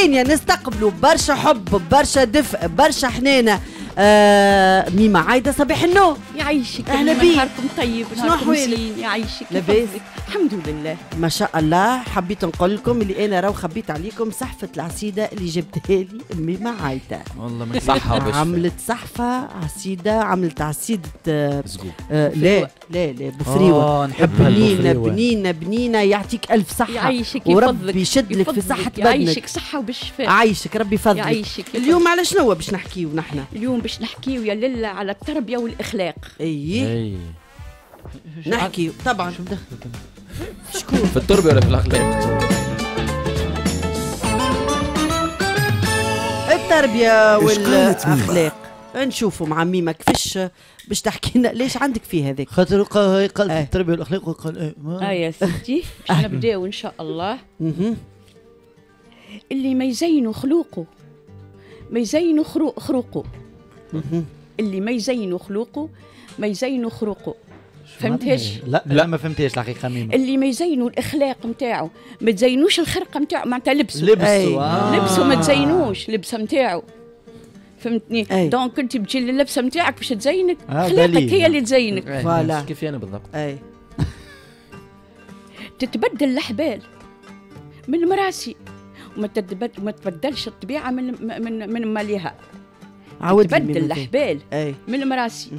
ثانية نستقبلوا برشا حب برشا دفء برشا حنانة. آه ميمة عايدة صباح النور. يعيشك أهلا أهلا بيك. نهاركم طيب شنو؟ زين يعيشك لاباس؟ الحمد لله. ما شاء الله. حبيت نقول لكم اللي أنا راهو خبيت عليكم صحفة العسيدة اللي جبتها لي ميمة عايدة. والله من صحة باش عملت صحفة عسيدة عملت عسيدة آه زقوق آه لا لا لا نحب بنينة هالبفريوة. بنينة بنينة يعطيك ألف صحة. يعيشك وربي يفضلك يشد لك في. صحة بدنك يعيشك صحة وبالشفاء. عايشك ربي يفضلك. يعيشك. اليوم على شنو باش نحكيو نحنا اليوم باش نحكيو يا للا على التربية والإخلاق. اي إي. نحكيو طبعا. في التربة ولا في الأخلاق التربية إيش قالت ميمة؟ والأخلاق نشوفوا مع ميمة كيفاش باش تحكي لنا. ليش عندك فيه هذاك خاطر قال قال آه. التربية والإخلاق وقال إيه ما- آه يا ستي باش نبداو إن شاء الله. اللي ما يزينوا خلوقه ما يزينوا خروق خروقه. اللي ما يزينوا خلوقه ما يزينوا خروقه فهمتهاش؟ لا لا. ما فهمتهاش الحقيقة ميمة اللي ما يزينوا الأخلاق نتاعو ما تزينوش الخرقة نتاعو معناتها لبسه. لبسوا آه. لبسه ما تزينوش لبسه نتاعو فهمتني؟ أي. donc انت بتجي اللبسه نتاعك باش تزينك آه، خلاقك دليل. هي اللي تزينك. voilà. كيف يعني بالضبط؟ أي. تتبدل الأحبال من مراسي وما تتبدل ما تبدلش الطبيعة من من من ماليها. عاود تبدل إي من مراسي.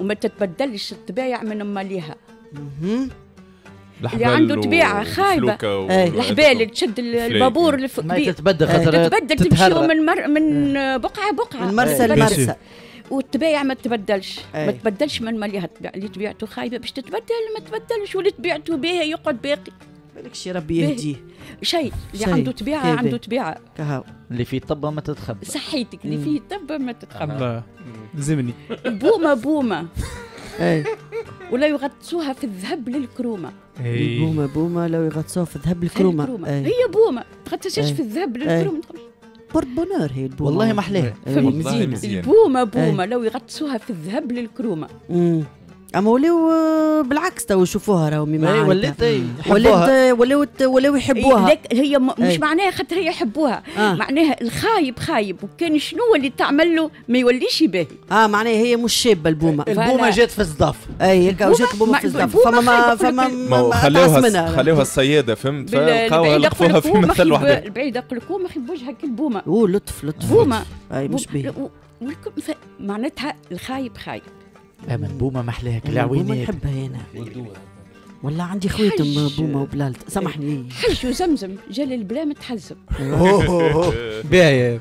وما تتبدلش الطبيعة من ماليها. اللي عنده طبيعة خايبة. أي. الأحبال اللي تشد البابور اللي في ما تتبدل. خاطر تتبدل تمشيو. من مر من بقعة بقعة من مرسى. لمرسى والطبيعة ما تتبدلش أي. ما تتبدلش من ماليها. اللي طبيعته خايبة باش تتبدل ما تتبدلش واللي طبيعته باهي يقعد باقي بالك شي ربي. يهديه. شيء اللي شيء. عنده طبيعة كيف عنده. طبيعة. كهو. اللي فيه طبه ما تتخبى. صحيتك اللي فيه طب ما تتخبى. الله. زمني. بومة بومة. اي ولا يغطسوها في الذهب للكرومة. اي بومة بومة لو يغطسوه في ذهب الكرومة. أي. هي بومة. تغطسش أي. في الذهب أي. للكرومة. porte-bonheur هي البومة. والله ما احلاها أي، فهمت. مزينة مزيان. البومة بومة. لو يغطسوها في الذهب للكرومة. أما ولاو بالعكس تو يشوفوها راهو ميمة اي. ولات إيه، يحبوها. ولات ولاو ولاو يحبوها. لك هي مش أي. معناها خاطر هي يحبوها. آه. معناها الخايب خايب وكان شنو اللي تعمل له ما يوليش يباهي. آه معناها هي مش شابة البومة. البومة. جات في الصداف اي هكا وجات البومة في البومة فما ما فما ما خلوها. خلوها الصيادة فهمت؟ فلقاوها لقفوها في مثل وحده البعيد يقول ما يحب وجهك البومة أوه لطف لطف بومه أي مش ف- معناتها الخايب خايب. اما البومه ما احلاها البومه العوينات نحبها أنا والله عندي خواتم. بومة وبلالت. سامحني. حج وزمزم. جال البلا متحزم باهي.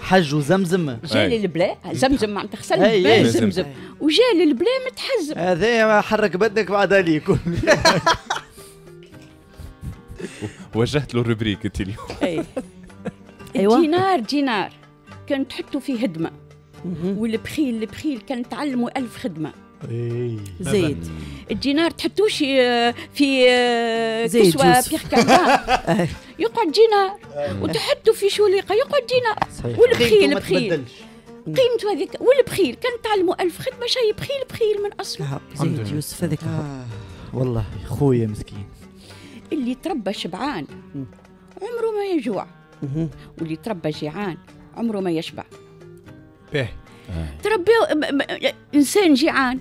حج وزمزم. جال. البلا. زمزم معناتها غسل البلا. زمزم. وجال البلا متحزم هذا حرك بدك بعد عليك وجهت له الربريك انت اليوم. أي. أيوة. دينار كان تحطوا فيه هدمة. مهم. والبخيل البخيل كان تعلموا ألف خدمة. زيد. الدينار تحطوش آه، في آه،. بيخ كربان يقعد دينار وتحطوا في شوليقة يقعد دينار والبخيل بخيل. قيمته هذيك والبخيل كان تعلموا ألف خدمة شيء بخيل بخيل من. الحمد زيد. يوسف هذاك والله خويا مسكين. اللي تربى شبعان. عمره ما يجوع. واللي تربى جيعان عمره ما يشبع. باهي تربي م- م- إنسان جيعان.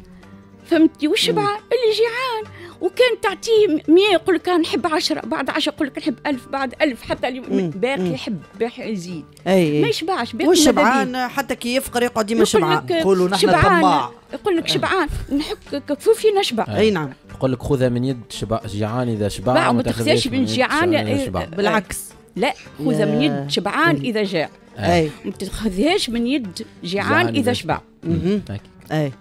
فهمتي؟ والشبعان اللي جيعان. وكان تعطيه 100 يقول لك نحب 10 بعد 10 يقول لك نحب 1000 بعد 1000 حتى اللي. باقي. يحب باقي يزيد. أي ما يشبعش باقي. شبعان؟ حتى كي يفقر يقعد ديما يقول شبعان لك يقولوا نحن شبعان. طماع. يقول لك شبعان. نحك كفوفي نشبع أي نعم. يقول لك خذها من يد شبع جيعان إذا شبع تأخذهاش تأخذهاش من جيعان. بالعكس. لا خذها من. يد شبعان إذا جاع. أي. ما تاخذهاش من يد جيعان إذا إذا شبع. أي.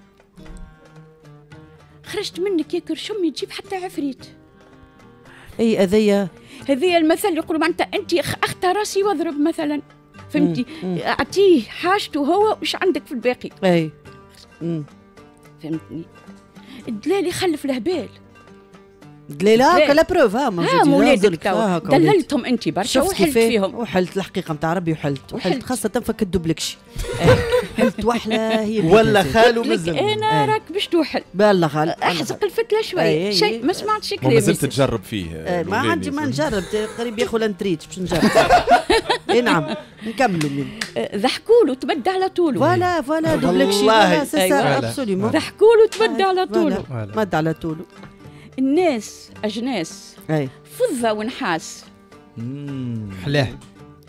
خرجت منك يا كرشم تجيب حتى عفريت. أي أذية. هذه المثل يقول معناتها أنت أخت راسي واضرب مثلا. فهمتي. أعطيه حاجته هو وش عندك في الباقي. أي. مم. فهمتني؟ الدلال يخلف الهبال دليلة لا. هكا لا بروف ها ها ولادي. دللتهم أنت برشا وحلت؟ فيهم وحلت الحقيقة نتاع ربي وحلت وحلت. خاصة فك الدبلكشي حلت وحلة هي ولا. خالو مزن أنا إيه. راك باش توحل بالله غال أحزق الفتلة شوية أي، شيء ما سمعتش ما كلامي زلت تجرب فيه ما. عندي ما نجرب قريب ياخذ لانتريت باش نجرب اي نعم نكملوا من ضحكوا له تبدى على طوله voilà voilà دوبليك شي والله. سي أيوة. absolument ضحكوا له تبدى على طوله. مد على طوله الناس أجناس. أي. فضة ونحاس. حلاه.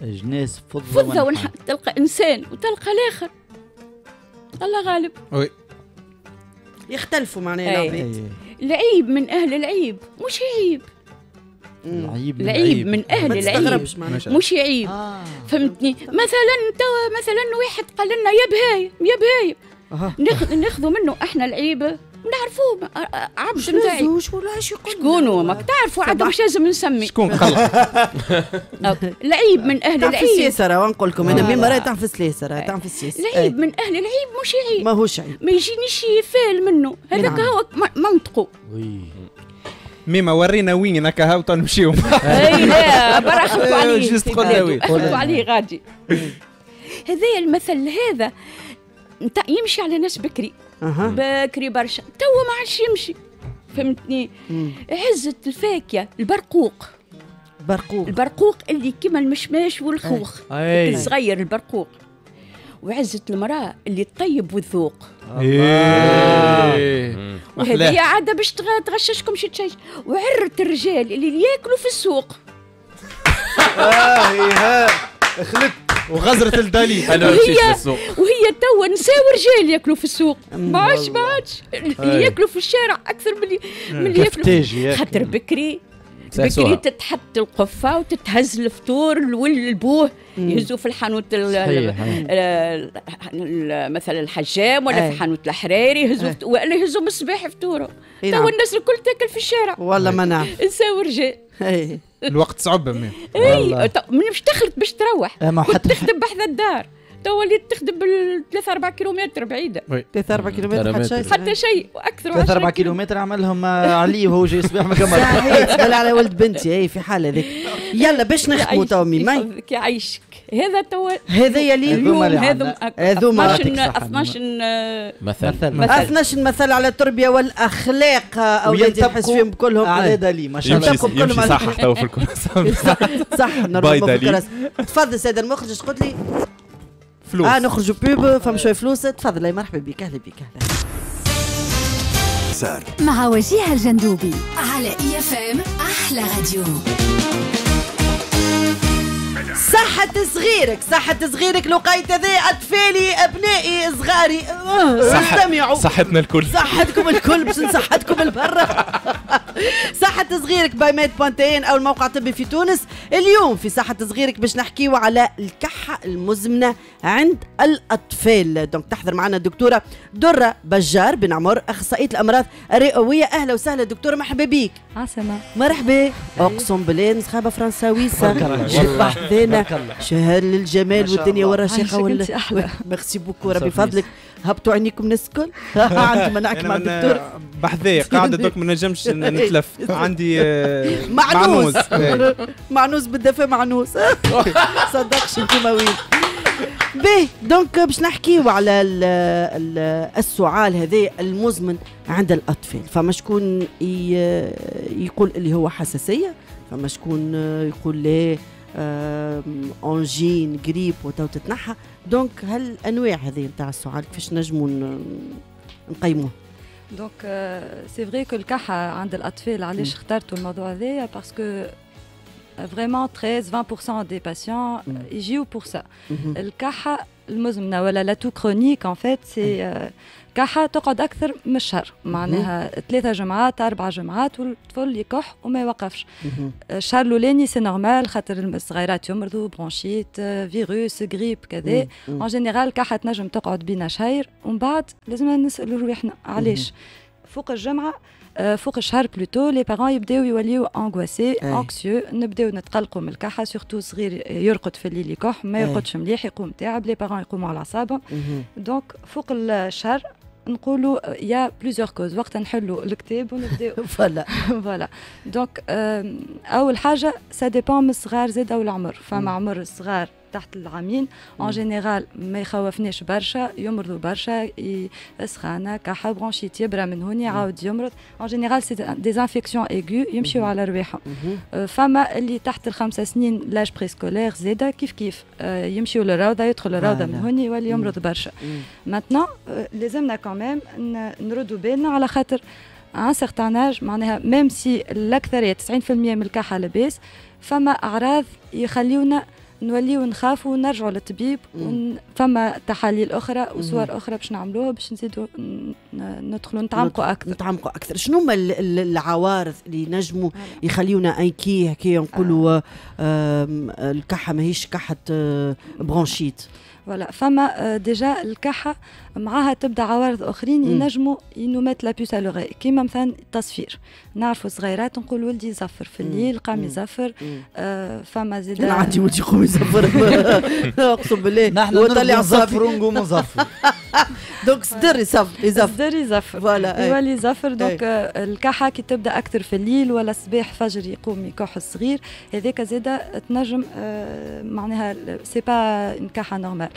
جناس فضة فضة ونحاس. ونحاس. تلقى إنسان وتلقى الآخر. الله غالب. oui يختلفوا معناها أي. العباد أي. العيب من أهل العيب مش عيب. العيب من العيب من ما أهل العيب. تستغربش معناها. ماشي. مش عيب. آه. فهمتني؟ مثلا توا مثلا واحد قال لنا يا بهايم يا بهايم. ناخذوا منه إحنا العيبه نعرفوه. عبد نتاعي شنو ولا إيش يقول شكونوا ماك تعرفوا عاد. مش لازم نسمي شكون؟ OK. العيب من أهل تعرف العيب السياسة راه نقول لكم أنا voilà. même راهي تعرف السياسة راهي تعرف السياسة العيب أي. من أهل العيب مش عيب. ما هوش عيب. ما يجينيش فال منه. هذاك نعم. هو م- منطقه. وي. ميما ورينا وين هكا هاو نمشيو أي لا برا اخذوا عليه. جست قلنا. اخذوا عليه. غادي. هذايا المثل هذا يمشي على ناس بكري. أها. بكري برشا. توا ما عادش يمشي. فهمتني؟ مم. عزة الفاكهة البرقوق. برقوق. البرقوق اللي كيما المشماش والخوخ. أي. الصغير البرقوق. وعزة المرأة اللي الطيب والذوق. إيه. وهذه عادة باش تغ- تغششكم شي شيء وعرة الرجال اللي ياكلوا في السوق. ها خلت وغزرة الدليل. أنا ما وهي- وهي توا نساء ورجال ياكلوا في السوق. ما عادش ما. عادش اللي ياكلوا في الشارع أكثر من اللي من اللي ياكلوا. خاطر بكري. بكري تتحط القفة وتتهز الفطور الول البوه. يهزوا في الحانوت مثلا الحجام ولا. في حانوت الحراري يهزوا ولا يهزوا من الصباح فطوره توا نعم. الناس الكل تاكل في الشارع. والله ما نعرف. نساء ورجال إي. الوقت صعب والله. اي باش تخلط باش تروح؟ ما حتى تخدم بحذا الدار. توا اللي تخدم بال 3 4 كيلومتر بعيدة. 3 4 كيلومتر حتى شيء حتى شيء وأكثر 3 4 كيلومتر عملهم آه، علي وهو جاي كمر صحيح تبال على ولد بنتي اي في حال هذيك. يلا باش نخدموا تو ميمي يعيشك هذا توا هذايا لي هذوما عندنا. هذوما 12 يعطيك صحة. 12 آه، مثل مثل مثل. 12 مثل على التربية والأخلاق أولادي نحس فيهم كلهم. على دالي ما شاء الله. يمشي- صح توا في صح نورمالمون في دالي. الكراسة. تفضل سيد المخرج قلت لي؟ فلوس. آه نخرجوا بوب فهم شوي فلوس. تفضل مرحبا بك أهلا بك أهلا. مع وجيه الجندوبي على إي إف إم أحلى راديو. صحة صغيرك صحة صغيرك لقيت ذي أطفالي أبنائي صغاري. صح- استمعوا. صحتنا الكل. صحتكم الكل باش نصحتكم البرة صحة صغيرك by Med point tn أو الموقع الطبي في تونس. اليوم في صحة صغيرك باش نحكيو على الكحة المزمنة عند الأطفال. donc تحضر معنا الدكتورة درة بجار بن عمر أخصائية الأمراض الرئوية. أهلا وسهلا دكتورة مرحبا بيك عسلامة. مرحبا. اقسم بالله نسخابه فرنساويسة. بارك الله. شهر للجمال والدنيا. ورا شيخه ولا أحلى. ميرسي بوكو ربي. فضلك. هبطوا عينيكم الناس الكل. عندي ما نحكي مع الدكتور. بحذايا قاعدة دوك ما نجمش نتلف. عندي آه، معنوس. إيه. معنوس بالدفا معنوس. صدقش انت مويل باهي دونك باش نحكيو على ال ال السعال هذا المزمن عند الأطفال. فما شكون ي- يقول اللي هو حساسية فما شكون يقول لا آم، angine grippe وتو تتنحى. donc هل الانواع هذه نتاع السعال كيفاش نجموا ن- نقيموه donc c'est vrai que الكحة عند الأطفال علاش اخترتوا الموضوع هذايا parce que vraiment 13 20% des patients يجيو pour ça مهم. الكحة المزمنة ولا la toux chronique en fait c'est كحة تقعد أكثر من شهر معناها ثلاثة جمعات أربعة جمعات والطفل يكح وما يوقفش. الشهر الأولاني c'est normal خاطر الصغيرات يمرضوا bronchite فيروس غريب كذا. en général كحة تنجم تقعد بينا شهر ومن بعد لازمنا نسألوا روحنا علاش فوق الجمعة آه، فوق الشهر plutôt les parents يبداو يوليو angoissés. anxieux نبداو نتقلقوا من الكحة surtout صغير يرقد في الليل يكح ما أي. يرقدش مليح يقوم تعب les parents يقوموا على اعصابهم. donc فوق الشهر نقولوا y a plusieurs causes وقت نحلوا الكتاب ونبداو voilà. voilà. donc أول حاجة ça dépend من الصغار زاد أو العمر. فما عمر الصغار تحت العامين. en général ما يخوفناش برشا يمرضوا برشا سخانة كحة bronchite يبرى من هوني يعاود يمرض en général c'est des infections aiguës يمشيو. على رواحهم. آه، فما اللي تحت الخمسة سنين l'âge préscolaire زاده كيف كيف آه، يمشيو للروضة يدخل الروضه من. هوني يولي يمرض برشا. maintenant لازمنا quand même نردوا بالنا على خاطر un certain âge معناها même si الأكثرية 90% من الكحة لاباس فما أعراض يخليونا نوليو نخافوا ونرجعوا للطبيب. فما تحاليل أخرى وصور أخرى باش نعملوها باش نزيدوا ندخلوا نتعمقوا أكثر. نتعمقوا أكثر. شنو هما ال- ال- العوارض اللي نجموا يخليونا أنكي هكايا نقولوا آم، الكحة ماهيش كحة آه، bronchite؟ voilà فما déjà الكحه معاها تبدا عوارض اخرين. ينجموا nous mettent la puce à l'oreille كيما مثلا التصفير نعرفوا صغيرات نقول ولدي يزفر في الليل قام. يزفر آه فما زيد أنا عندي ولدي يقوم يزفر اقسم بالله نحن هو نرقد طلع نزفر ونقوم نزفر donc صدر يزفر يزفر يصدر يزفر voilà. يولي يزفر donc الكحه كي تبدا أكثر في الليل ولا الصباح فجر يقوم يكح الصغير هذاك زاده تنجم معناها c'est pas كحه normale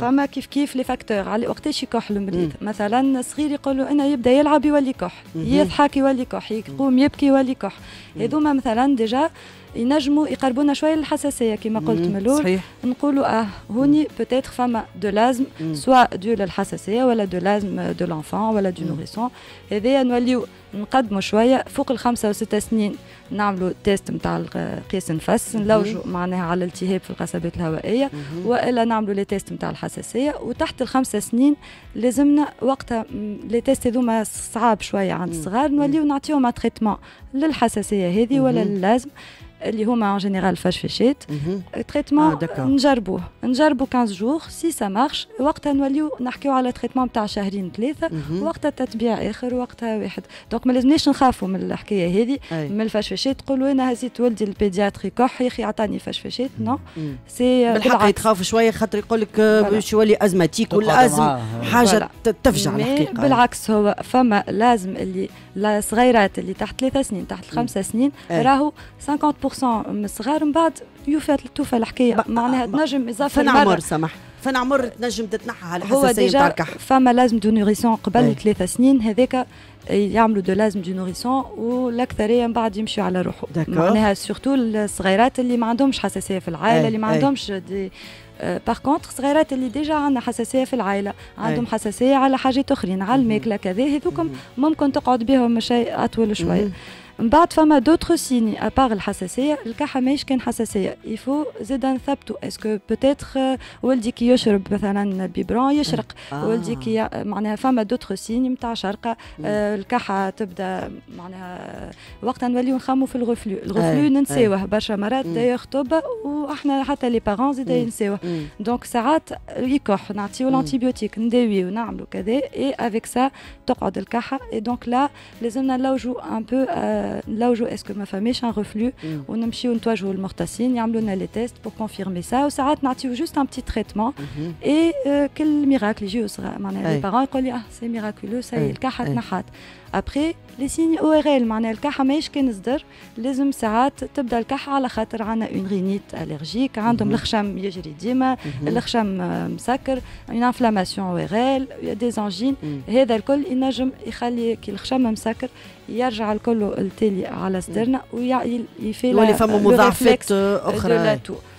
فما كيف كيف les facteurs على وقتاش يكح المريض مثلا صغير يقولوا أنا يبدا يلعب يولي مهم. يضحك يولي يكح يقوم يبكي يولي يكح هذوما مثلا déjà ينجموا يقربونا شوية للحساسية كما قلت. من الأول نقولوا آه هوني peut-être فما de l'asthme مم. سواء de للحساسيه ولا de l'asthme de l'enfant ولا du. nourrisson هذايا نوليو نقدموا شوية فوق الخمسة وستة سنين نعملوا test نتاع قياس النفس نلوجوا معناها على الالتهاب في القصبات الهوائية. وإلا نعملوا les tests نتاع الحساسية وتحت الخمسة سنين لازمنا وقتها les tests هذوما صعاب شوية عند. الصغار نوليو نعطيهم traitement للحساسية هذه ولا مهم. اللي هما en général فشفشات مهم. traitement آه،. نجربوه نجربوا 15 jours si ça marche وقتها نوليو نحكيو على traitement تاع شهرين ثلاثة. وقتها تتبيع آخر وقتها واحد donc ما لازمناش نخافوا من الحكاية هذه. من الفشفشات تقولوا أنا هزيت ولدي ال pédiatre يكح يا أخي عطاني فشفشات non. c'est بالحق يتخاف شوية خاطر يقول لك. باش يولي asthmatique ولا تقعد asthme معاه. حاجة تفجع الحقيقة بالعكس هو فما l'asthme اللي الصغيرات اللي تحت ثلاثة سنين تحت الخمسة سنين. راهو 50% من الصغار من بعد يوفى توفى الحكاية معناها تنجم يزفر فين مرة. عمر سمح فين عمر تنجم تتنحى على هو الحساسيه نتاع فما l'asthme du nourrisson قبل أي. ثلاثة سنين هذاك يعملوا de l'asthme du nourrisson والأكثرية من بعد يمشوا على روحه. معناها surtout الصغيرات اللي ما عندهمش حساسية في العائلة أي، اللي ما أي. عندهمش des par contre صغيرات اللي déjà عندنا حساسية في العائلة عندهم أي. حساسية على حاجات أخرين على الماكلة كذا هذوكم ممكن تقعد بهم شيء أطول شوية. من بعد فما d'autres signes à part الحساسية الكحه ماهيش كان حساسية يفو زيد نثبتوا est-ce que peut-être ولدي كي يشرب مثلا biberon يشرق آه. ولدي كي معناها فما d'autres signes نتاع شرقه. آه الكحة تبدأ معناها وقتها نوليو نخمو في ال reflux ال reflux أي، ننساوه برشا مرات. يخطب وإحنا حتى les parents زيد مم. ينساوه. donc ساعات يكح نعطيو مم. l'antibiotique نداويو نعملوا كذا اي افيك سا تقعد الكحة et donc لا لازمنا نلوجو un peu نلوجو est-ce que ما فماش un reflux مم. ونمشيو نتواجهوا المختصين يعملوا لنا les tests pour confirmer ça وساعات نعطيو juste un petit traitement مهم. اي quel miracle يجيو صغار معناها أي. les parents يقول لي آه c'est miraculeux c'est أي. الكحه أي. تنحات après les signes ORL معناها الكحه ماهيش كان صدر لازم ساعات تبدا الكحه على خاطر عندنا une rhinite allergique عندهم مهم. الخشم يجري ديما مهم. الخشم آه، مسكر une inflammation ORL des angines مم. هذا الكل ينجم يخلي كي الخشم مسكر يرجع الكل التالي على صدرنا ويفي يولي فما مضاعفات أخرى.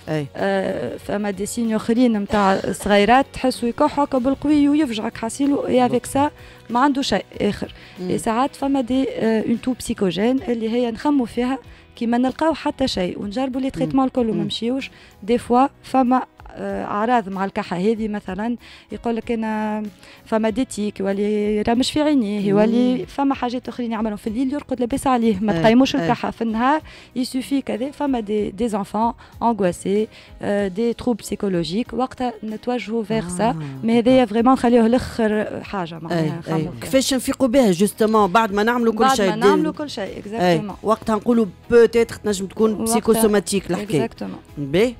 أي. آه، فما des signes أخرين نتاع صغيرات تحسوا يكحوا هكا بالقوي ويفجعك حاسيلو اي افيك سا ما عنده شيء آخر. ساعات فما des une toux psychogène اللي هي نخمو فيها كي ما نلقاو حتى شيء ونجربوا les traitements الكل وما. مشيوش. des fois فما آه، أعراض مع الكحة. هذه مثلا يقول لك أنا فما des tics يولي رمش في عينيه يولي فما حاجات أخرين يعملوا في الليل يرقد لاباس عليه ما أي، تقيموش أي. الكحة. في النهار يسوفي كذا فما des des enfants angoissés des troubles psychologiques وقتها نتوجهوا vers ça mais هذايا vraiment نخليوه الآخر حاجة معناها فيها. كيفاش نفيقوا بها justement بعد ما نعملوا كل بعد شيء ما نعملوا كل شيء exactement وقتها نقولوا peut-être تنجم تكون psychosomatique الحكاية. exactement باهي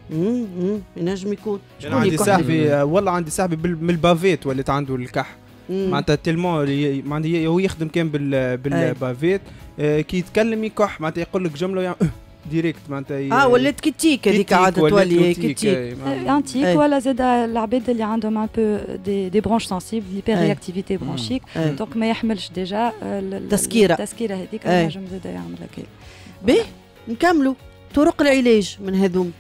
ينجم يكون أنا شكون عندي؟ صاحبي آه، والله عندي صاحبي من ال bavette ولات عنده الكح. معناتها tellement معناتها هو يخدم كان بال بال bavette آه، كي يتكلم يكح معناتها يقول لك جملة ويعمل direct معناتها ي- آه ولات كي tic هذيك عاد تولي كي tic un tic. ولا زاد العباد اللي عندهم un peu des des bronches sensibles l'hyperréactivité bronchique. donc ما يحملش déjà ال- ال- تسكيرة. التسكيرة هذيك أي. نجم زاد يعمل هكا باهي نكملوا طرق العلاج من هذوم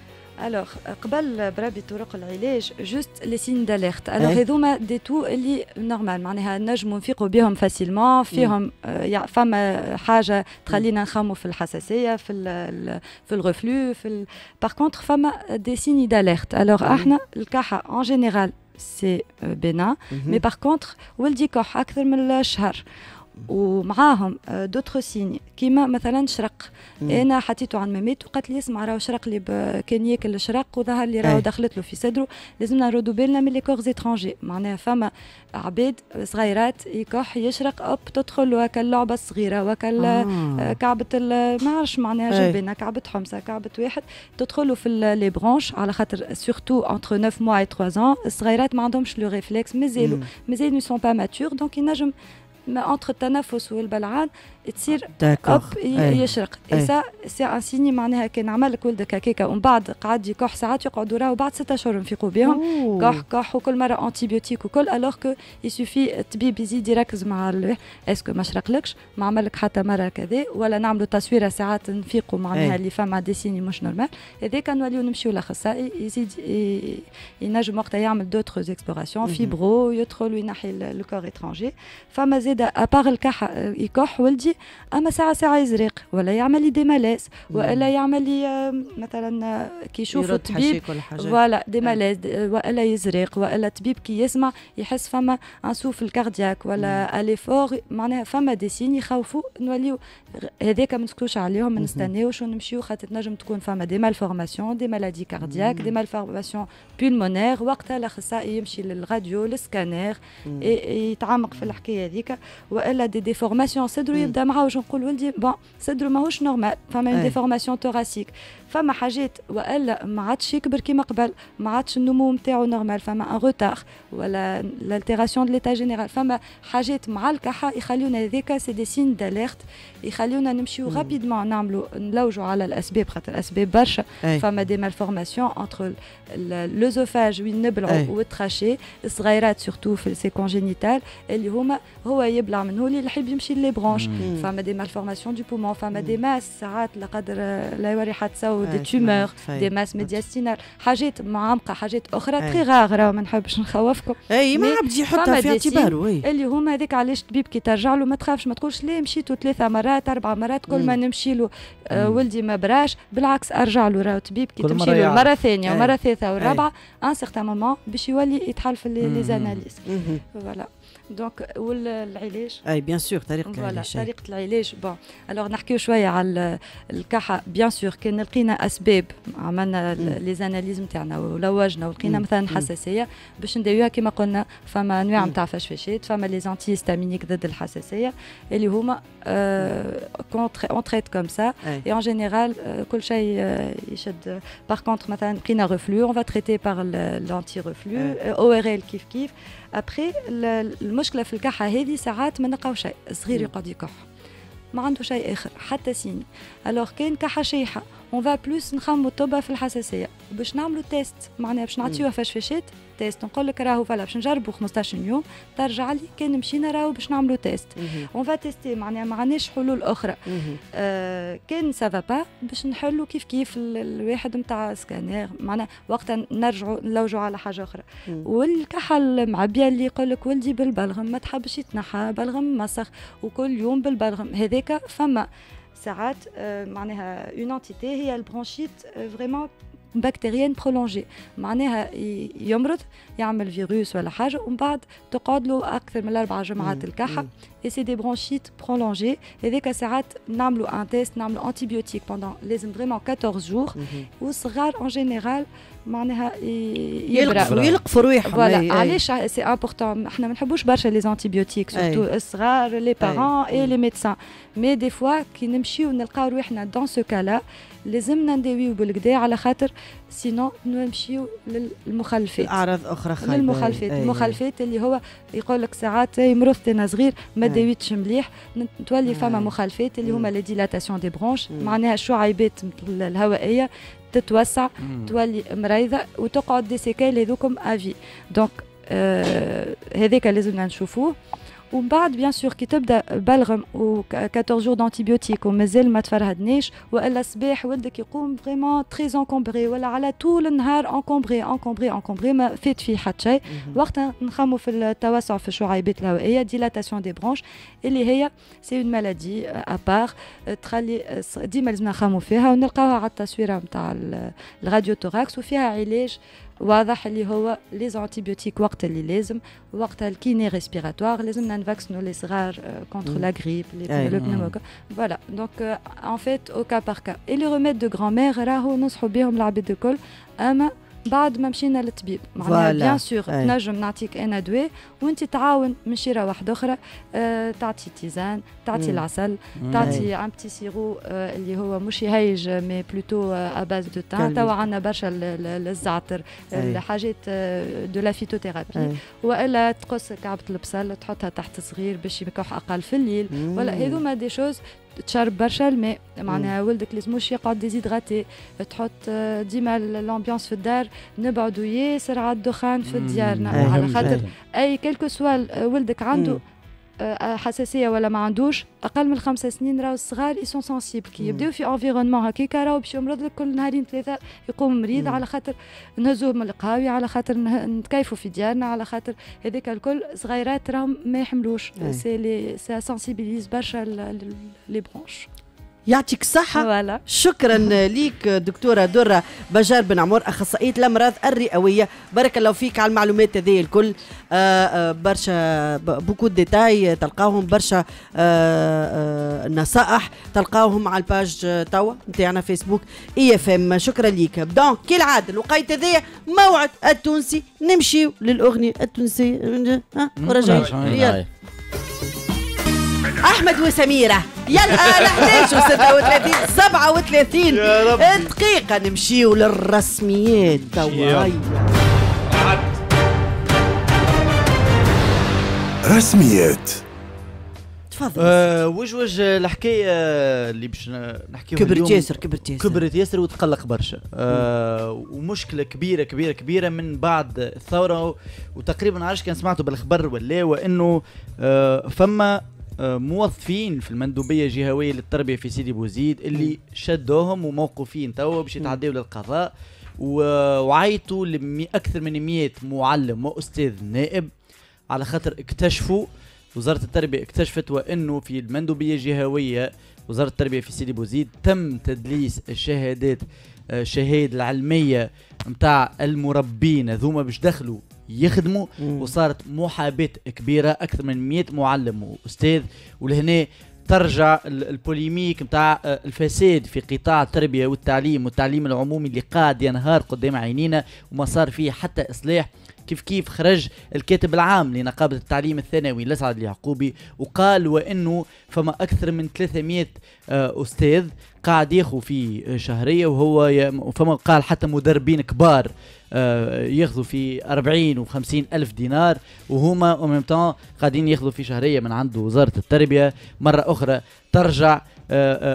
alors قبل بربي طرق العلاج juste les signes d'alerte alors. هذوما دي تو اللي normal معناها نجموا نفيقوا بهم facilement فيهم آه، فما حاجة تخلينا نخموا في الحساسية في ال- في ال reflux في ال... par contre فما des signes d'alerte alors. إحنا الكحه en général c'est bénin mais par contre ولدي كح أكثر من الشهر. ومعاهم d'autres signes. كيما مثلا شرق. أنا حطيته على الممات وقالت لي اسمع راهو شرق لي ب- كان ياكل الشرق وظهر لي راهو أي. دخلت له في صدره. لازمنا نردوا بالنا من les corps étrangers معناها فما عباد صغيرات يكح يشرق hop تدخل له هكا اللعبه الصغيره وهكا ال- آه، كعبة ال- ما عرفش معناها أي. جبنة كعبة حمصة كعبة واحد. تدخلوا في les bronches على خاطر surtout entre 9 mois et 3 ans. الصغيرات ما عندهمش le réflexe مازالوا. مازال ne sont pas matures donc ينجم ما entre التنفس والبلعان تصير ي- يشرق. أي. ça c'est un signe معناها كان عمل لك ولدك هكاكا ومن بعد قعد يكح ساعات يقعدوا راهو بعد ستة أشهر نفيقوا بهم كح كح وكل مرة antibiotique وكل alors que يسوفي الطبيب يزيد يركز مع est-ce que ما شرقلكش؟ ما عملك حتى مرة كذا. ولا نعملوا تصويره ساعات نفيقوا معناها. اللي فما des signes مش normal هذاك نوليو نمشيو لأخصائي يزيد ينجم وقتها يعمل d'autres explorations. fibro يدخل وينحي le corps étranger فما زاد à part الكحه آه، يكح ولدي أما ساعة ساعة يزرق ولا يعمل لي des malaises ولا يعمل لي آه، مثلا آه، كي يشوف الطبيب voilà des malaises والا يزرق والا طبيب كي يسمع يحس فما un souffle cardiaque ولا اليفور معناها فما des signes يخوفوا نوليو هذاك ما نسكتوش عليهم ما نستناوش ونمشيو خاطر تنجم تكون فما des malformations des maladies cardiaques des malformations pulmonaires وقتها الأخصائي يمشي لل radio لل scanner يتعمق في الحكاية هذيك وإلا des déformations صدرو مم. يبدا معاه واش نقول ولدي bon صدرو ماهوش normal فما أي. déformation thoracique فما حاجات والا ما عادش يكبر كيما قبل ما عادش النمو نتاعو normal فما un retard ولا l'altération de l'état général فما حاجات مع الكحه يخليونا هذاك c'est des signes d'alerte يخليونا نمشيو. rapidement نعملوا نلوجوا على الاسباب خاطر الاسباب برشا. فما des malformations entre l'œsophage وين أي. نبلعوا وال trachée الصغيرات surtout في c'est congénital اللي هما هو يبلع منه اللي يحب يمشي les bronches. فما des malformations du poumon فما des مم. masses ساعات لا قدر لا يوري سو des tumeurs. des masses médiastinales حاجات معمقة حاجات أخرى. très rares راهو ما نحبش نخوفكم إي ما عبد يحطها في دي اعتباره اللي هما هذيك علاش الطبيب كي ترجع له ما تخافش ما تقولش ليه مشيتوا ثلاثة مرات أربع مرات كل ما. نمشي له آه. ولدي ما براش بالعكس أرجع له راهو طبيب كي تمشي له الثانية أي. ومره الثالثه والرابعه un certain moment باش يولي يتحل في les. analyses. voilà donc والعلاج أي bien sûr طريقة العلاج. طريقة العلاج bon alors نحكيو شوية على الكحه bien sûr كان لقينا أسباب عملنا. les analyses نتاعنا ولوجنا ولقينا. مثلا. حساسية باش نداويها كما قلنا فما أنواع. نتاع فشفشات فما les antihistaminiques ضد الحساسية اللي هما on traite comme ça. Et en général, euh, كل شيء آه، يشد par contre مثلا لقينا reflux on va traiter par l'anti-reflux أي. ORL كيف كيف ابخي المشكلة في الكحه هذه ساعات ما نلقاو شيء الصغير. يقعد يكح ما عنده شيء اخر حتى signe alors كان كحه شيحه on va plus نخمو الطب في الحساسية باش نعملوا test معناها باش نعطيوها فشفشات test نقول لك راهو voilà باش نجربوا 15 يوم ترجع لي كان مشينا راهو باش نعملوا test. on va tester معناها ما عندناش حلول أخرى. آه كان سافا با باش نحلوا كيف كيف ال- الواحد نتاع سكانير معناها وقتها نرجعوا نلوجوا على حاجة أخرى. والكحه المعبيه اللي يقول لك ولدي بالبلغم ما تحبش يتنحى بلغم مسخ وكل يوم بالبلغم هذاك فما ساعات آه معناها une entité هي ال bronchite vraiment bactérienne prolongée معناها ي- يمرض يعمل فيروس ولا حاجة ومن بعد تقعد له أكثر من أربع جمعات. الكحة. et c'est des bronchites prolongées. هذاك ساعات نعملوا un test نعملوا antibiotique pendant لازم vraiment 14 jours. مهم. والصغار en général معناها يلقفوا يلقفوا رويحهم voilà. علاش؟ c'est important إحنا ما نحبوش برشا les antibiotiques surtout الصغار les parents et les médecins mais des fois كي نمشيو نلقاو روحنا dans ce cas-là لازمنا نداويو بالكدا على خاطر sinon نمشيو للمخلفات أعراض أخرى خايبة للمخلفات أي- أي. المخالفات اللي هو يقول لك ساعات "إي مرضت أنا صغير ما. داويتش مليح تولي فما أي. مخلفات اللي مم. هما لا dilatations des bronches مم. معناها الشعيبات ال- الهوائية تتوسع تولي مريضة وتقعد des séquelles هذوكم à vie donc آه هذاك لازمنا نشوفوه ومن بعد bien sûr كي تبدأ بلغم و 14 jours d'antibiotique ومازال ما تفرهدناش وإلا صباح ولدك يقوم vraiment très encombré ولا على طول النهار encombré encombré encombré ما فات فيه حتى شيء. وقتها نخمو في التوسع في الشعيبات الهوائية dilatation des bronches اللي هي c'est une maladie à part تخلي ديما لازم نخمو فيها ونلقاوها على التصويرة نتاع ال radio thorax وفيها علاج واضح اللي هو les antibiotiques وقت اللي لازم وقت ال kiné respiratoire لازمنا نفاكسنو لي صغار contre مم. la grippe أي. le pneumocoque voilà donc on vaccine au cas par cas et les remèdes de grand-mère راهو نصحوا بهم العباد الكل اما بعد ما مشينا للطبيب معناها. bien sûr أي. نجم نعطيك أنا دواء وأنت تعاون من شيره واحدة أخرى آه تعطي tisane تعطي مم. العسل. تعطي un petit sirop آه اللي هو مش يهيج mais plutôt à base de thym. توا عندنا برشا ال- ال- الزعتر. الحاجات de la phytothérapie. وإلا تقص كعبة البصل تحطها تحت صغير باش يكح أقل في الليل ولا. هذوما des choses تشرب برشا الماء معناها ولدك لازموش يقعد déshydraté تحط آه، ديما ال ambiance في الدار نبعدوا ياسر على الدخان في ديارنا أي. على خاطر شيء. أي quel que soit ولدك عنده مم. حساسية ولا ما عندوش أقل من خمسة سنين راهو الصغار ils sont sensibles كي. يبداو في environnement هكاك راهو باش يمرض لك كل نهارين ثلاثة يقوم مريض. على خاطر نهزوه من القهاوي على خاطر نتكيفوا في ديارنا على خاطر هذاك الكل صغيرات راهم ما يحملوش. c'est ça sensibiliser برشا les bronches يعطيك الصحة voilà. شكرا ليك دكتورة درة بجار بن عمر أخصائية الأمراض الرئوية. بارك الله فيك على المعلومات هذه الكل. آه، آه، برشا beaucoup détails تلقاوهم برشا آه، نصائح تلقاوهم على ال page توا نتاعنا فيسبوك إي إف إم. شكرا ليك. donc كالعادة الوقيت هذايا موعد التونسي. نمشيو للأغنية التونسية. ها؟ ورجعين. أحمد وسميرة. يلا ال 11 و36 37 يا ربي. دقيقة نمشيو للرسميات. توا. رسميات. تفضل. آه وج وج الحكاية اللي باش نحكيو كبرت ياسر كبرت ياسر. كبرت ياسر وتقلق برشا. آه ومشكلة كبيرة كبيرة كبيرة من بعد الثورة وتقريبا عارش كان سمعتوا بالخبر ولا وإنه آه فما موظفين في المندوبية الجهوية للتربية في سيدي بوزيد اللي شدوهم وموقوفين توا باش يتعداو للقضاء. وعيطوا لمي أكثر من 100 معلم وأستاذ نائب. على خاطر اكتشفوا وزارة التربية اكتشفت وأنه في المندوبية الجهوية وزارة التربية في سيدي بوزيد تم تدليس الشهادات آه، الشهاده العلمية نتاع المربين هذوما باش دخلوا يخدموا. وصارت محاباه كبيرة أكثر من 100 معلم وأستاذ ولهنا ترجع ال- البوليميك نتاع آه، الفساد في قطاع التربية والتعليم والتعليم العمومي اللي قاعد ينهار قدام عينينا وما صار فيه حتى إصلاح كيف كيف خرج الكاتب العام لنقابة التعليم الثانوي لسعد اليعقوبي وقال وإنه فما أكثر من 300 آه، أستاذ قاعد ياخذ في شهرية وهو وفما قال حتى مدربين كبار آه، ياخذوا في 40 و50 ألف دينار وهما أو temps قاعدين ياخذوا في شهرية من عند وزارة التربية. مرة أخرى ترجع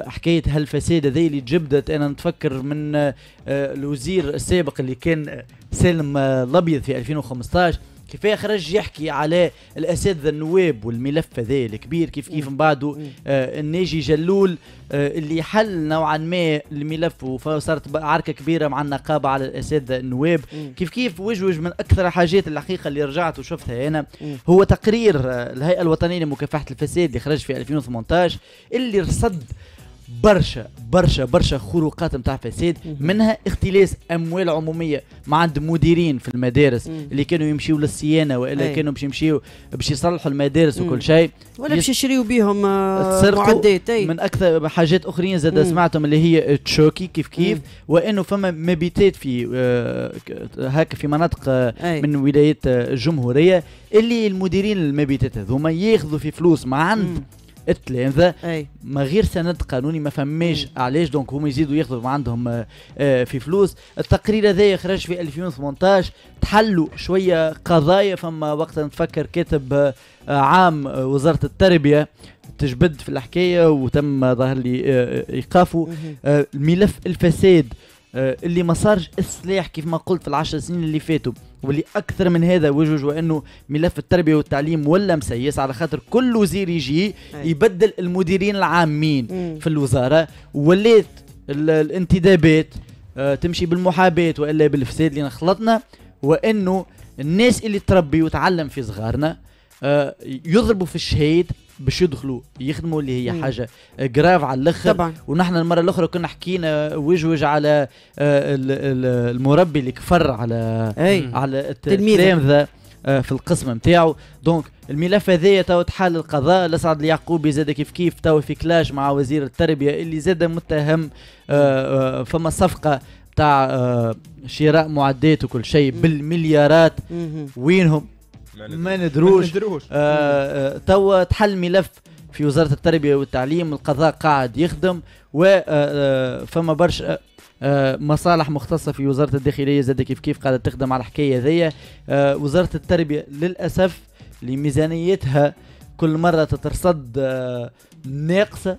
حكاية هالفساد هذه اللي تجبدت أنا نتفكر من آه، آه، الوزير السابق اللي كان آه، سالم آه، الأبيض في 2015 كيفاه خرج يحكي على الأساتذة النواب والملف هذا الكبير كيف كيف من بعده آه الناجي جلول آه اللي حل نوعا ما الملف وصارت عركة كبيرة مع النقابة على الأساتذة النواب مم. كيف كيف وجه وجه من أكثر الحاجات الحقيقة اللي رجعت وشفتها أنا مم. هو تقرير آه، الهيئة الوطنية لمكافحة الفساد اللي خرج في 2018 اللي رصد برشا برشا برشا خروقات نتاع فساد منها اختلاس أموال عمومية مع عند مديرين في المدارس مم. اللي كانوا يمشيوا للصيانة وإلا أي. كانوا باش يمشيو باش يصلحوا المدارس مم. وكل شيء ولا باش يشريوا بيهم آه، معدات من أكثر حاجات أخرين زاد. سمعتهم اللي هي تشوكي كيف كيف مم. وإنه فما مبيتات في آه، هكا في مناطق آه، أي. من ولايات الجمهوريه اللي المديرين المبيتات هذوما ياخذوا في فلوس مع عند مم. التلامذة. ما غير سند قانوني ما فماش. علاش؟ donc هما يزيدوا ياخذوا عندهم آه، آه، في فلوس. التقرير هذا خرج في 2018 تحلوا شوية قضايا. فما وقت نتفكر كاتب آه، عام وزارة التربية تجبد في الحكاية وتم ظهر لي إيقافه. الملف الفساد اللي ما صارش اصلاح كيف ما قلت في العشر سنين اللي فاتوا. واللي أكثر من هذا وجوج وأنه ملف التربية والتعليم ولا مسيس على خاطر كل وزير يجي. يبدل المديرين العامين مم. في الوزارة ولات ال- الانتدابات آه، تمشي بالمحاباة وإلا بالفساد اللي خلطنا وأنه الناس اللي تربي وتعلم في صغارنا آه، يضربوا في الشهايد باش يدخلوا يخدموا اللي هي. حاجة grave على الأخر طبعا ونحن المرة الأخرى كنا حكينا وجوج على آه، ال- ال- المربي اللي كفر على أي على. التلامذه آه، في القسم نتاعو donc الملف هذايا تو تحل القضاء الاسعد اليعقوبي زاد كيف كيف تو في clash مع وزير التربية اللي زاد متهم آه، فما صفقة تاع شراء معدات وكل شيء. بالمليارات. وينهم ما ندروش آه، آه، توا تحل ملف في وزارة التربية والتعليم القضاء قاعد يخدم برشا آه، مصالح مختصة في وزارة الداخلية. زاد كيف كيف قاعدة تخدم على الحكاية هذيا. وزارة التربية للأسف لميزانيتها كل مرة تترصد ناقصة.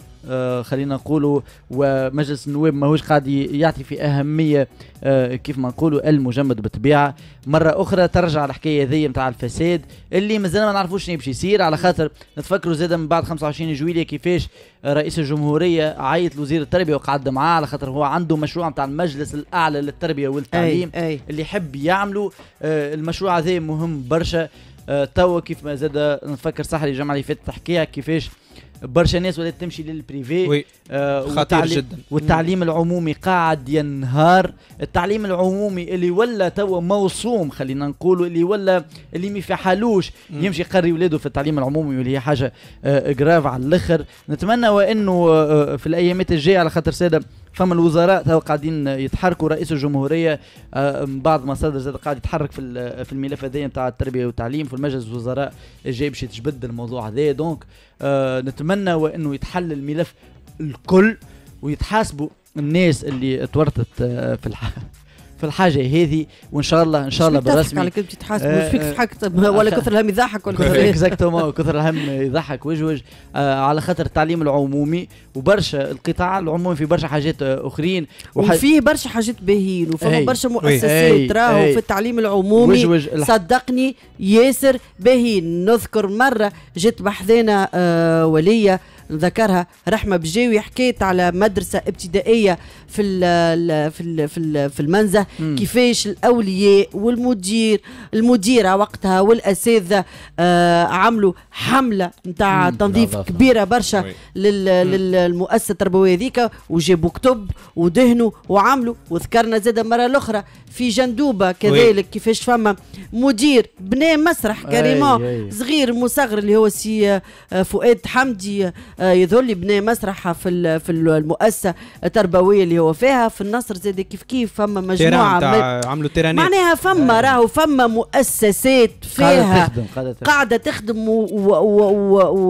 خلينا نقولوا ومجلس النواب ماهوش قاعد يعطي في أهمية آه، كيف ما نقولوا المجمد بالطبيعة. مرة أخرى ترجع الحكاية ذي نتاع الفساد اللي مازال ما نعرفوش شنو باش يصير. على خاطر نتفكروا زاد من بعد 25 جويلية كيفاش رئيس الجمهورية عيط لوزير التربية وقعد معاه. على خاطر هو عنده مشروع نتاع المجلس الأعلى للتربية والتعليم أي أي. اللي يحب يعملوا. آه، المشروع هذا مهم برشا. آه، توا كيف ما زاد نتفكر صحري الجمعه اللي فاتت تحكيها كيفاش برشا ناس ولات تمشي لل privé وهي آه، خطير والتعليم- جدا. والتعليم العمومي قاعد ينهار. التعليم العمومي اللي ولا توا موصوم خلينا نقولوا اللي ولا اللي ما يفحلوش. يمشي يقري ولاده في التعليم العمومي واللي هي حاجة آه، grave على الآخر. نتمنى وإنه آه، في الأيامات الجاية على خاطر سادة فما الوزراء تو قاعدين يتحركوا رئيس الجمهورية آه، بعض مصادر زاد قاعد يتحرك في في الملف هذا نتاع التربية والتعليم. في المجلس الوزراء الجاي باش تجبد الموضوع هذا. donc آه، نتمنى وإنه يتحل الملف الكل ويتحاسبوا الناس اللي تورطت آه، في الح... في الحاجة هذه وإن شاء الله إن شاء الله بالرسمي على كلمة تحاسب آه، مش فيك آه، تضحك ولا كثر الهم يضحك ولا كثر إيه. exactement كثر الهم يضحك وجوج آه على خاطر التعليم العمومي وبرشا القطاع العمومي في برشا حاجات آه أخرين وح- وفيه برشا حاجات باهين وفما أي. برشا أي. مؤسسات راهو. في التعليم العمومي وجوج الح- صدقني ياسر باهين نذكر مرة جت بحذانا آه ولية ذكرها رحمة بجاوي حكيت على مدرسة ابتدائية في ال ال في ال في, ال في المنزه مم. كيفاش الأولياء والمدير المديرة وقتها والأساتذة آه عملوا حملة نتاع. تنظيف. كبيرة برشا للمؤسسة التربويه ذيك وجابوا كتب ودهنوا وعملوا وذكرنا زاد مرة الأخرى في جندوبة كذلك كيفاش فما مدير بنى مسرح كريمون. صغير مصغر اللي هو سي آه، فؤاد حمدي آه، يظهر لي بنى مسرح في في المؤسسة التربوية اللي هو فيها. في النصر زاد كيف كيف فما تيران مجموعة تاع عملوا تيرانات. معناها فما راهو فما مؤسسات فيها تخدم قاعدة تخدم. قاعدة تخدم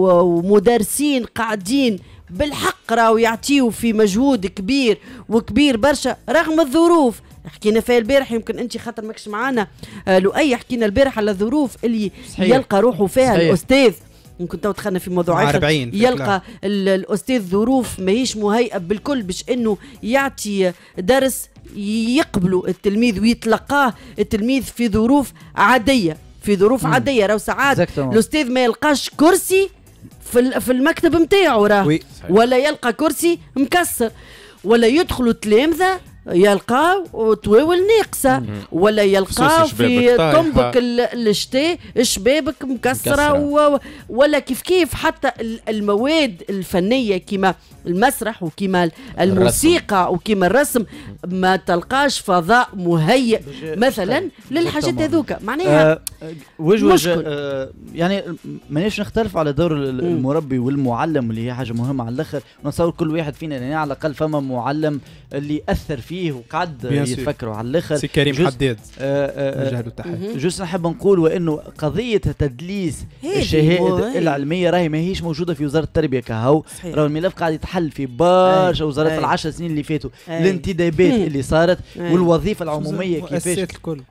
ومدرسين قاعدين بالحق راهو يعطيو في مجهود كبير وكبير برشا رغم الظروف. حكينا فيها البارح يمكن انت خاطر ماكش معانا آه لؤي حكينا البارح على الظروف اللي صحيح. يلقى روحه فيها صحيح. الأستاذ. يمكن تو دخلنا في موضوع مع آخر. 40 في يلقى ال- الأستاذ ظروف ماهيش مهيئة بالكل باش إنه يعطي درس يقبلوا التلميذ ويتلقاه التلميذ في ظروف عادية في ظروف مم. عادية راهو ساعات. الأستاذ ما يلقاش كرسي في في المكتب نتاعو راه ولا يلقى كرسي مكسر ولا يدخلوا تلامذه يلقاو طواول ناقصه ولا يلقاو خصوصي في طايحة. طنبك ال- الشتاء شبابك مكسرة مكسرة. و... ولا كيف كيف حتى ال- المواد الفنية كما المسرح وكيما الموسيقى وكيما الرسم ما تلقاش فضاء مهيئ مثلا للحاجات هذوك معناها آه، وجه وجه مشكل. آه، يعني مانيش نختلف على دور. المربي والمعلم اللي هي حاجة مهمة على الأخر نتصور كل واحد فينا يعني على الأقل فما معلم اللي اثر فيه وقعد Bien sûr. يتفكروا على الآخر سي كريم حداد آه، آه، نوجه آه، له التحيه. juste نحب نقول وإنه قضية تدليس الشهائد. العلمية راهي ماهيش موجودة في وزارة التربية كهو. راهو الملف قاعد يتحل في برشا. وزارات. العشر سنين اللي فاتوا. الانتدابات. اللي صارت. والوظيفة العمومية كيفاش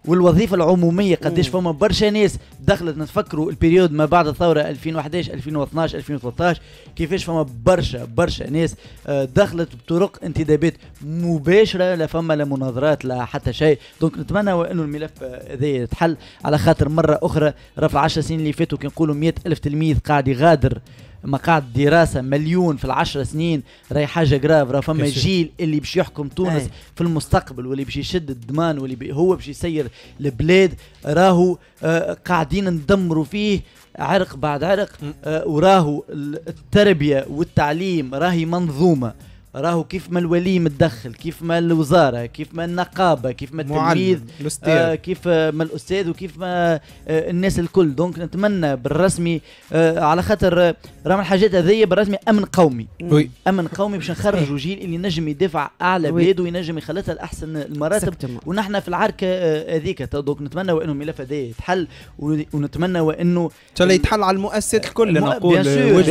والوظيفة العمومية قديش مم. فما برشا ناس دخلت نتفكروا ال période ما بعد الثورة 2011 2012 2013 كيفاش فما برشا برشا ناس دخلت بطرق انتدابات مباشرة لا فما لا مناظرات لا حتى شيء. donc نتمنى انه الملف هذا يتحل. على خاطر مرة أخرى في العشر سنين اللي فاتوا كي نقولوا 100 ألف تلميذ قاعد يغادر مقاعد دراسة مليون في العشر سنين. راهي حاجة grave راه فما. جيل اللي باش يحكم تونس أي. في المستقبل واللي باش يشد الزمام واللي بي هو باش يسير البلاد. راهو آه قاعدين ندمروا فيه عرق بعد عرق. آه وراهو ال- التربية والتعليم راهي منظومة. راهو كيف ما الولي متدخل كيف ما الوزارة كيف ما النقابة كيف ما التلميذ آه كيف ما الأستاذ وكيف ما آه الناس الكل. donc نتمنى بالرسمي آه على خاطر راه من الحاجات هذيا بالرسمي أمن قومي. oui. أمن قومي باش نخرجوا جيل اللي نجم يدافع على. بلاده وينجم يخلطها لأحسن المراتب. ونحن في العركه آه، هذيك. donc نتمنى وانه الملف هذا يتحل ون- ونتمنى وإنه إن شاء الله يتحل على المؤسسات الكل نقول.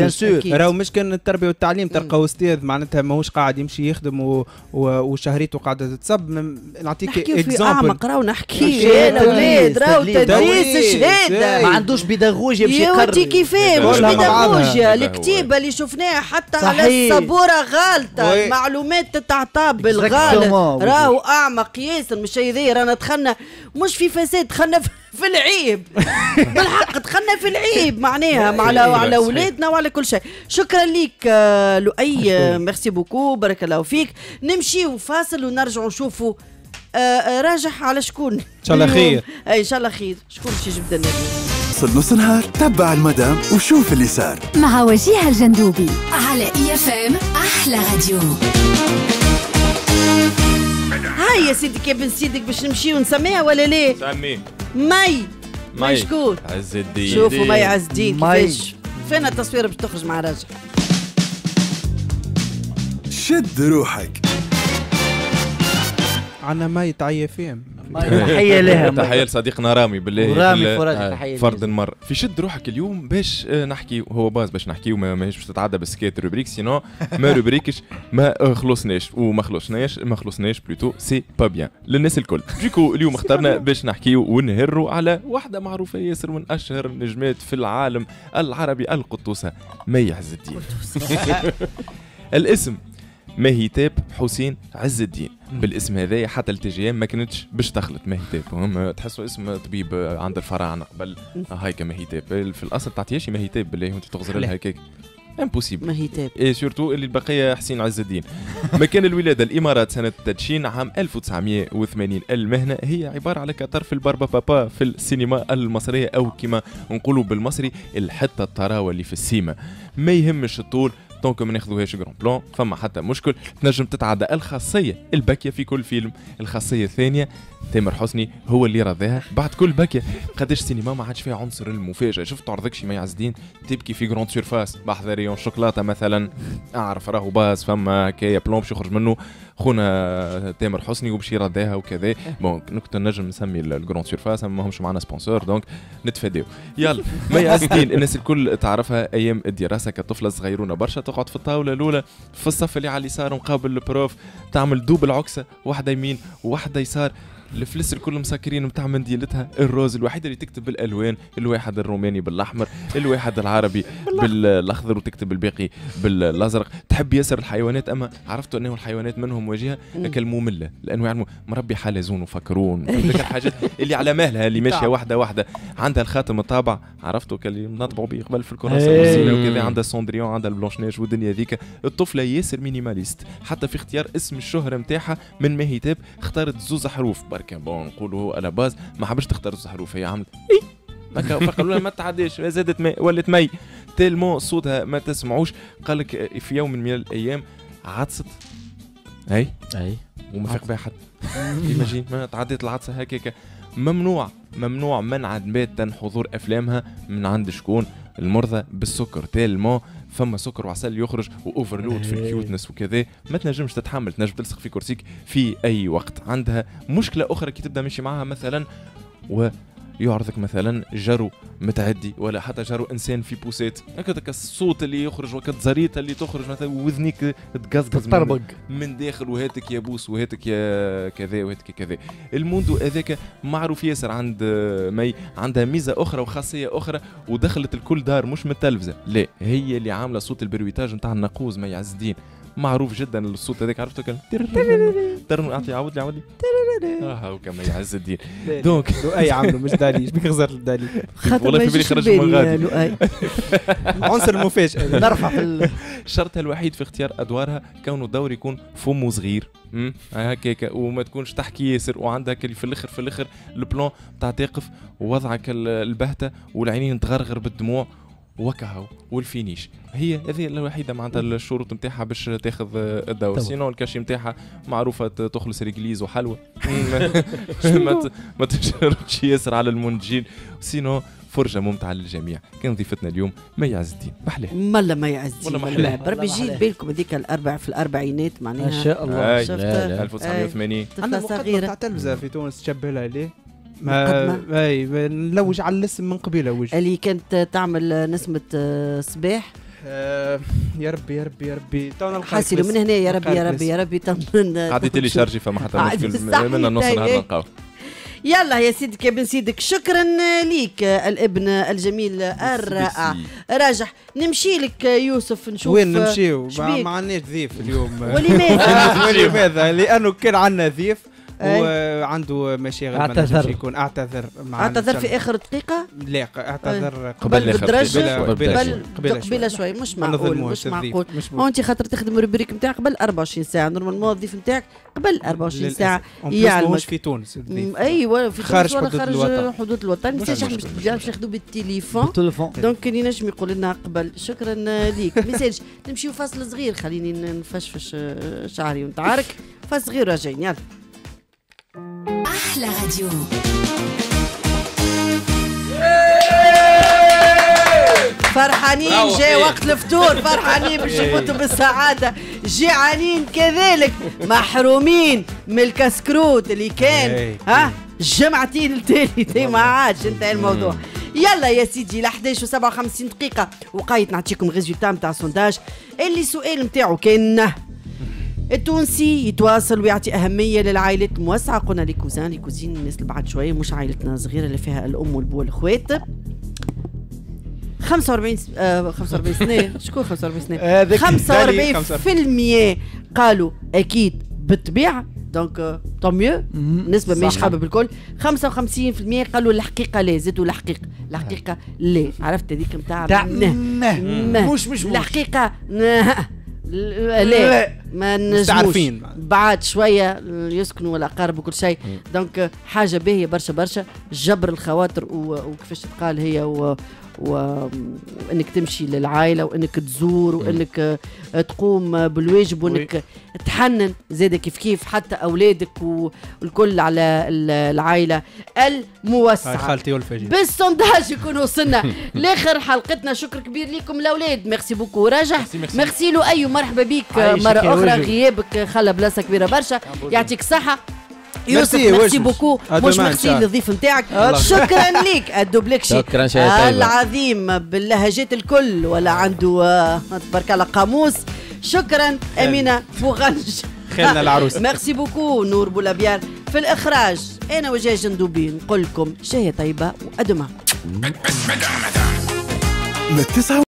sûr. أكيد. راهو مش كان التربيه والتعليم تلقى أستاذ معناتها ماهوش قاعد يمشي يخدم و... و... وشهريته قاعدة تتصب م- نعطيك exemple أعمق راهو نحكي الاولاد تدليس، راهو. تدليس. شهادة. ما عندوش بيداغوجيا باش يا ودي يقرر كيفاه مش. بيداغوجيا. الكتيبة اللي شفناها حتى على. السبوره غالطة. المعلومات تتعطى بالغالط. راهو أعمق ياسر مش هي رانا دخلنا مش في فساد دخلنا في في العيب. بالحق دخلنا في العيب معناها مع على صحيح. على اولادنا وعلى كل شيء. شكرا ليك آه، لؤي آه، merci beaucoup بارك الله فيك. نمشيو فاصل ونرجعوا نشوفوا آه، راجح على شكون؟ إن شاء الله خير. اي إن شاء الله خير. شكون باش يجبد لنا اليوم وصل نص نهار تبع المدام وشوف اللي صار. مع وجيه الجندوبي على IFM أحلى راديو. هاي يا سيدك يا بن سيدك باش نمشيو نسميها ولا ليه سمي. مي. مي. شكون؟ عز الدين. شوفوا مي عز الدين مي. كيفاش. فين التصوير باش تخرج مع راجل؟ شد روحك. عندنا مي تعيا فيهم تحيه لها تحيه لصديقنا رامي بالله فرج آه، فرد ليه. مر. في شد روحك اليوم؟ باش آه، نحكي. هو باز باش نحكي وما ماهيش باش تتعدى بالسكيت روبريك سينو ما rubriqueش ما خلصناش. وما خلصناش ما خلصناش plutôt c'est pas bien للناس الكل. donc اليوم اخترنا باش نحكيو ونهروا على واحدة معروفة ياسر من أشهر النجمات في العالم العربي القطوسه مي عز الدين. الاسم ماهيتاب حسين عز الدين. بالاسم هذايا حتى التي ما كانتش باش تخلط ماهيتاب هم تحسوا اسم طبيب عند الفراعنة قبل هايكا ماهيتاب في الأصل تعطيهاش ماهيتاب بالله وانت تغزر لها هكاك. impossible ماهيتاب اي surtout اللي البقيه حسين عز الدين. مكان الولادة الإمارات سنة تدشين عام 1980 المهنة هي عبارة على كطرف ال barbe à papa في السينما المصرية أو كما نقولوا بالمصري الحتة الطراوة اللي في السيما. ما يهمش الطول donc ما ناخذوهاش gros plan فما حتى مشكل. تنجم تتعدى الخاصية الباكية في كل فيلم. الخاصية الثانية تامر حسني هو اللي رضاها بعد كل باكية. قداش السينما ما عادش فيها عنصر المفاجأة. شفت عرضك شي مي عز الدين تبكي في grande surface بحذا rayon شوكولاتة مثلا. أعرف راهو باز فما كايا بلون باش يخرج منه. خونا تامر حسني وباش يرداها وكذا. bon نكتة نجم نسمي ال grande surface ما همش معنا sponsor donc نتفاداو. يلا مي الدين الناس الكل تعرفها أيام الدراسة كطفلة صغيرونة برشا تقعد في الطاولة الأولى في الصف اللي على اليسار مقابل ال prof تعمل double عكسة واحدة يمين وواحده يسار. الفلس الكل مسكرين متاع منديلتها ال rose الوحيده اللي تكتب بالألوان الواحد الروماني بالأحمر الواحد العربي بالأخضر وتكتب الباقي بالأزرق. تحب ياسر الحيوانات أما؟ عرفتوا أنه الحيوانات منهم وجهها؟ كالممله لأنه يعني مربي حلزون وفكرون الحاجات اللي على مهلها اللي ماشية واحدة واحدة. عندها الخاتم الطابع عرفتوا كاللي نطبعوا به قبل في الكراسة. والزينة وكذا. عندها Cendrillon عندها ال Blanche-Neige والدنيا ذيك. الطفلة ياسر minimaliste. حتى في اختيار اسم الشهرة نتاعها من ماهيتاب اختارت زوز حروف. بركة. bon نقولوا هو à la base ما حبش تختار زوز حروف هي عملت اي فقالوا لها ما تعديش. زادت مي ولت مي. tellement صوتها ما تسمعوش. قال لك في يوم من الأيام عطست. أي؟ أي. وما فاق بها حد imagine ما تعديت العطسة هكاك ممنوع ممنوع منعا باتا حضور أفلامها من عند شكون. المرضى بالسكر. tellement فما سكر وعسل يخرج و overload في إيه. ال cuteness وكذا ما تنجمش تتحمل تنجم تلصق في كرسيك في أي وقت عندها مشكلة أخرى كي تبدأ ماشي معاها مثلا و يعرضك مثلا جرو متعدي ولا حتى جرو إنسان في بوسات هكذاك الصوت اللي يخرج وكت زريطه اللي تخرج مثلا وذنيك تقزقز من, تطربق. من داخل وهاتك يا بوس وهاتك يا كذا وهاتك كذا. الموندو هذاك معروف ياسر عند مي عندها ميزة أخرى وخاصية أخرى ودخلت الكل دار مش من التلفزه لا هي اللي عاملة صوت البرويتاج نتاع النقوز مي عز الدين معروف جدا الصوت هذاك عرفته؟ كان ترن اعطي عاود لي عاود لي آه هاو كما يعز الدين. دونك. لؤي عملوا مش دالي بيك غزرت الدالي. والله في بالي خرج من غادي. لؤي. عنصر المفاجاه نرفع في شرطها الوحيد في اختيار أدوارها كونه الدور يكون فمه صغير. هكاك وما تكونش تحكي ياسر وعندها في الآخر في الآخر ال plan تاع تقف ووضعك ال- البهتة والعينين تغرغر بالدموع وكهو وال finish. هي هذه الوحيدة معناتها الشروط نتاعها باش تاخذ الدور. sinon ال cachet نتاعها معروفة تخلص réglisse وحلوى ما- ما تشربش ياسر على المنتجين sinon فرجة ممتعة للجميع. كان ضيفتنا اليوم مي عز الدين محلاه. ملا والله ملا. حلاه. بربي والله ما يجي حلاه. بالكم هذيك الأربع في الأربعينات ما معناها شاء الله. شفت لا لا 1980 عندنا صغيرة. تاع تلفزة في تونس تشبه لها ليه؟ ما أي نلوج على الاسم من قبيله وجه اللي كانت تعمل نسمة آه، صباح. آه، يا ربي يا ربي يا ربي. تونا بس. من هنا يا ربي يا ربي. يا ربي قاعد يتلي شارجي فما حتى عادي مشكل مستحيل منا نص نهار هيك. نلقاو يلا يا سيدك يا بن سيدك شكرا ليك الابن الجميل الرائع. راجح نمشي لك يوسف نشوف وين نمشيو؟ ما, عندناش ضيف اليوم. ولماذا؟ ولماذا؟ لأنه كان عندنا ضيف. وعنده مشاغل ما اعتذر. يكون. اعتذر معنا اعتذر في آخر دقيقة؟ الله. لا اعتذر قبل بالدرجة دقيقة. قبل قبل قبل قبل قبل شوي. مش ما معقول مش. معقول. مش هو انت خاطر تخدم البريك نتاعك قبل 24 ساعة. normalement الضيف نتاعك قبل 24 ساعة. يعلمك. في تونس أيوه في خارج تونس ولا حدود خارج الوطن. حدود الوطن. ما مش تنساش مشكلة. باش ناخذوا بالتليفون. بالتليفون. donc اللي نجم يقول لنا قبل. شكرا ليك. message نمشيو فاصل صغير. خليني نفشفش آه، شعري وانت عارك فاصل صغير راجعين يلا. أحلى راديو. فرحانين جاء وقت الفطور. فرحانين باش يفوتوا بالسعادة. جيعانين كذلك. محرومين من الكسكروت اللي كان إيه. ها؟ جمعتين التالي تي ما عادش. انتهى الموضوع. يلا يا سيدي ل 11 و 57 دقيقة. وقايت نعطيكم résultat نتاع ال sondage. اللي السؤال نتاعو كان التونسي يتواصل ويعطي أهمية للعائلات الموسعة قلنا les cousins les cousines الناس اللي بعد شوية مش عائلتنا الصغيرة اللي فيها الأم والبو والأخوات. 45 س- آه 45 سنة. شكون 45 سنة؟ هذاك دالي 45% قالوا أكيد بالطبيعة donc tant mieux نسبة ماهيش صح. حابة بالكل. 55% قالوا الحقيقة لا زادوا الحقيقة الحقيقة لا. عرفت هذيك نتاع. مش مش مش الحقيقة نه. لا لا ما نجموش. بعد شوية يسكنوا الاقارب وكل شيء دونك حاجة باهية برشا برشا جبر الخواطر وكيفاش تقال هي. وإنك تمشي للعائلة وإنك تزور وإنك آه، تقوم بالواجب وإنك تحنن زاد كيف كيف حتى أولادك والكل على ال- العائلة هاي الموسعه خالتي والفجي بالسونداج يكون وصلنا لآخر حلقتنا. شكر كبير لكم الاولاد ميرسي بوكو. راجع ميرسي له اي مرحبا بك. مرة أخرى. غيابك. خلى بلاصة كبيرة برشا. يعطيك الصحة. يوسف ميرسي. بوكو مش ميرسي للضيف نتاعك شكرا ليك الدوبلكشي شكراً، شاي طيبة. العظيم باللهجات الكل ولا عنده تبارك الله قاموس شكرا امينه فوغنج خيرنا العروس ميرسي بوكو نور بولابيار في الاخراج أنا وجاي جندوبي نقول لكم شهيه طيبه وادما من التسعة